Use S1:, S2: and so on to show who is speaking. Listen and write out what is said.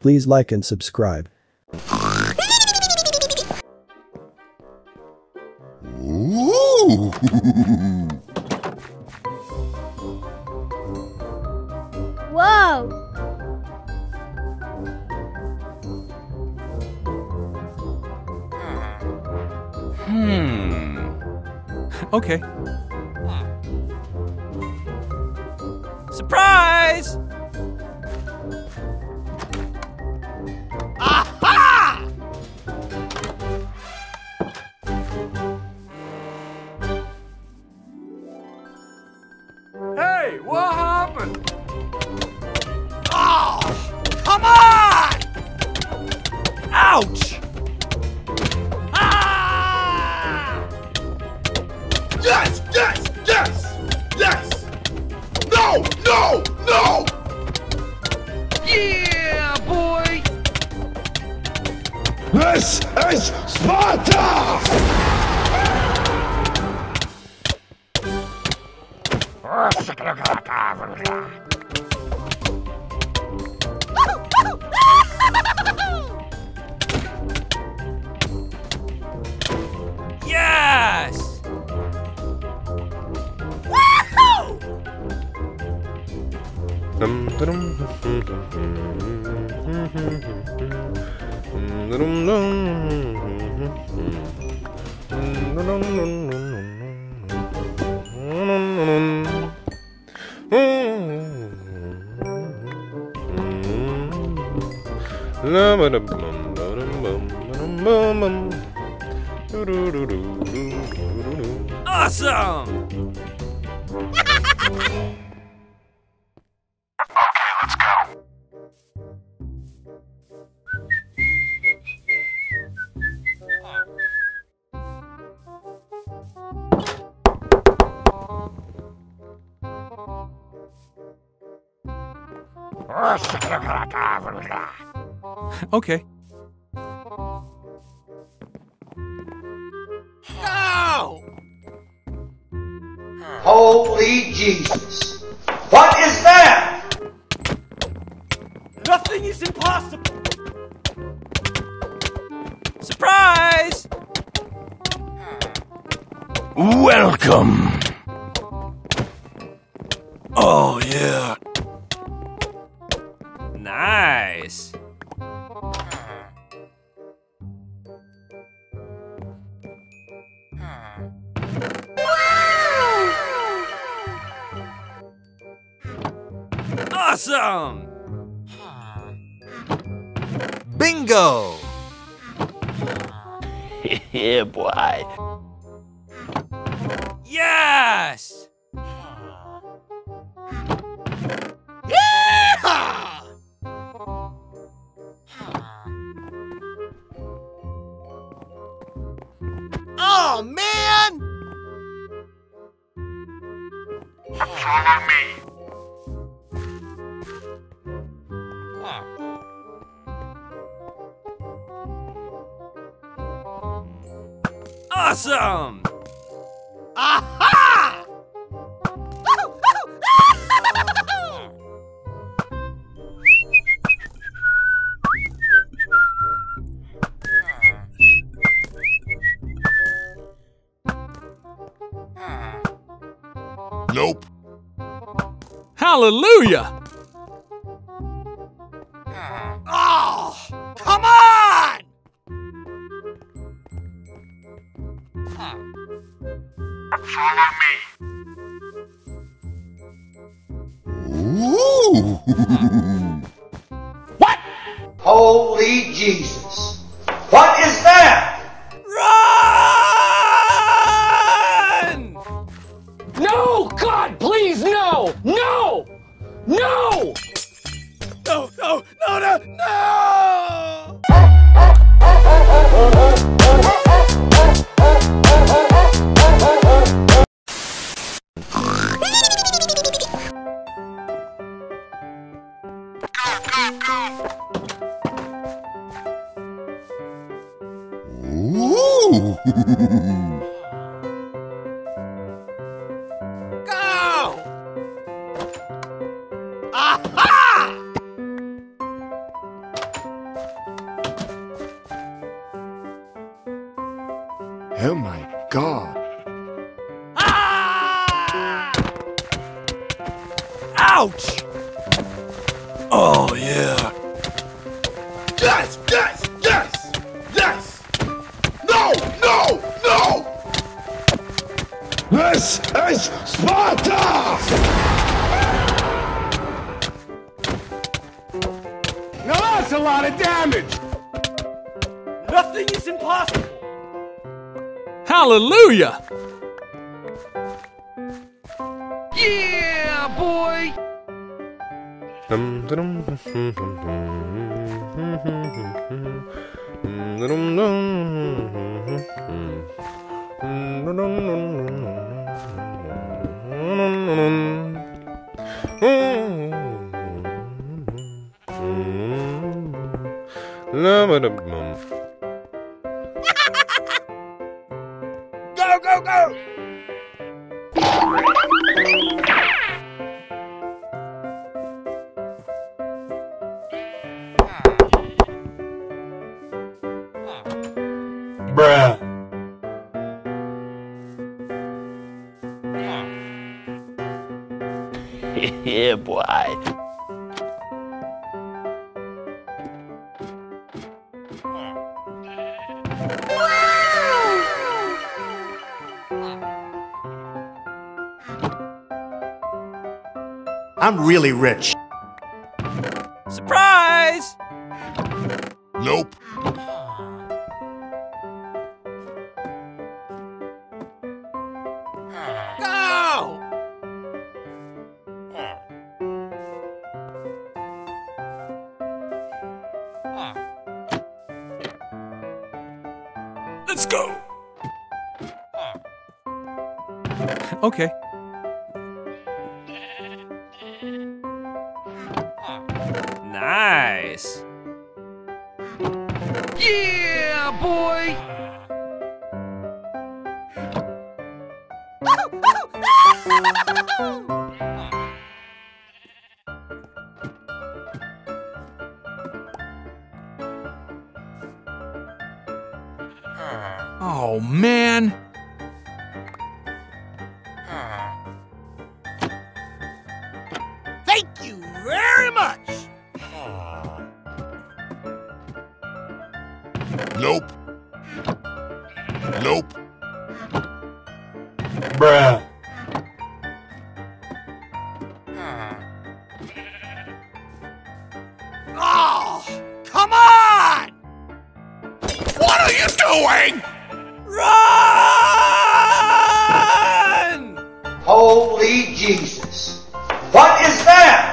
S1: Please like and subscribe.
S2: Whoa!
S3: Hmm. Okay.
S4: This is Sparta!
S3: Yes! Awesome! Okay. Go!
S5: Holy Jesus. What is that?
S3: Nothing is impossible! Surprise!
S4: Welcome.
S3: Oh, yeah. Nice. Awesome! Bingo!
S4: yeah, boy.
S3: Yes! Oh, man! Awesome! Aha! Hallelujah! Oh, come on! Follow
S4: Ooh. Oh my god.
S3: Ah! Ouch!
S4: Yes, yes, yes, yes. No, no, no. This is Sparta! Now that's a lot of damage.
S3: Nothing is impossible.
S1: Hallelujah!
S3: Yeah, boy! Go, go, go!
S4: Bruh.
S6: yeah, boy.
S5: I'm really rich.
S1: Let's go! Okay.
S3: Nice. Yeah, boy! Thank you very much!
S4: Nope. Nope.
S5: Bruh.
S3: Oh, come on!
S4: What are you doing?
S3: Run!
S5: Holy Jesus. What is that?